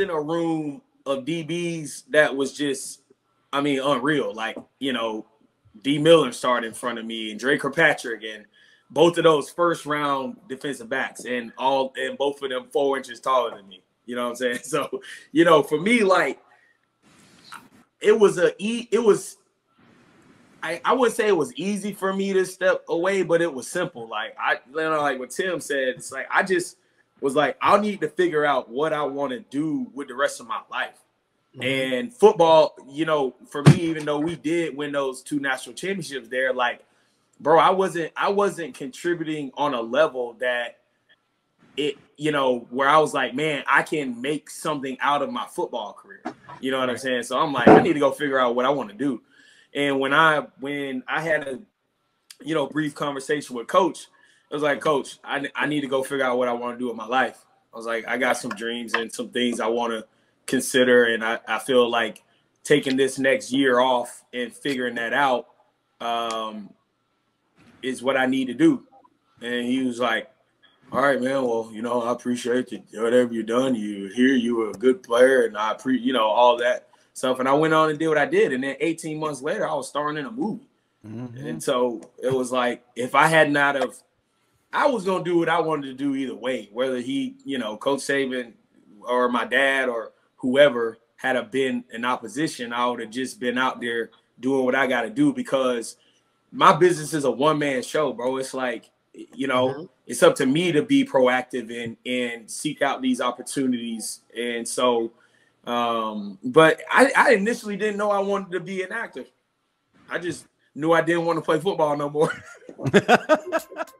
in a room of DBs that was just, I mean, unreal. Like, you know, Dee Milliner started in front of me and Dre Kirkpatrick and both of those first round defensive backs and all and both of them four inches taller than me. You know what I'm saying? So, you know, for me, like it was a it was I, I wouldn't say it was easy for me to step away, but it was simple. Like I you know, like what Tim said, it's like I just was like, I'll need to figure out what I want to do with the rest of my life. Mm-hmm. And football, you know, for me, even though we did win those two national championships there, like, bro, I wasn't I wasn't contributing on a level that it, you know, where I was like, man, I can make something out of my football career. You know what I'm saying? So I'm like, I need to go figure out what I want to do. And when I when I had a you know brief conversation with coach, I was like, Coach, I, I need to go figure out what I want to do with my life. I was like, I got some dreams and some things I want to consider. And I, I feel like taking this next year off and figuring that out um, is what I need to do. And he was like, all right, man. Well, you know, I appreciate it. Whatever you've done, you here, you were a good player, and I pre, you know, all that stuff. And I went on and did what I did. And then 18 months later, I was starring in a movie. Mm-hmm. And so it was like, if I had not have I was gonna do what I wanted to do either way, whether he, you know, Coach Saban or my dad or whoever had a been in opposition, I would have just been out there doing what I got to do because my business is a one man show, bro. It's like, you know, mm-hmm. it's up to me to be proactive and and seek out these opportunities. And so, um, but I, I initially didn't know I wanted to be an actor. I just knew I didn't want to play football no more.